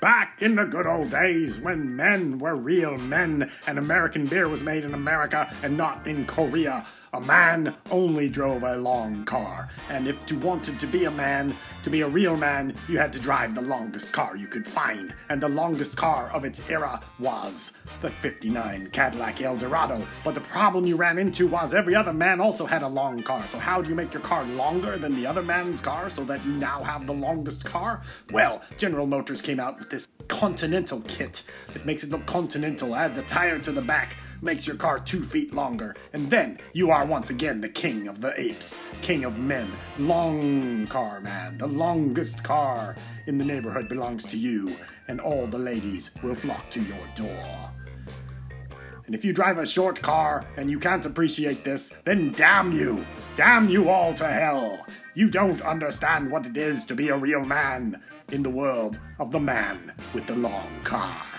Back in the good old days when men were real men and American beer was made in America and not in Korea, a man only drove a long car. And if you wanted to be a man, to be a real man, you had to drive the longest car you could find. And the longest car of its era was the 59 Cadillac Eldorado. But the problem you ran into was every other man also had a long car. So how do you make your car longer than the other man's car so that you now have the longest car? Well, General Motors came out with this Continental kit. It makes it look continental, adds a tire to the back, makes your car two feet longer, and then you are once again the king of the apes, king of men. Long car man, the longest car in the neighborhood belongs to you, and all the ladies will flock to your door. And if you drive a short car and you can't appreciate this, then damn you! Damn you all to hell! You don't understand what it is to be a real man in the world of the man with the long car.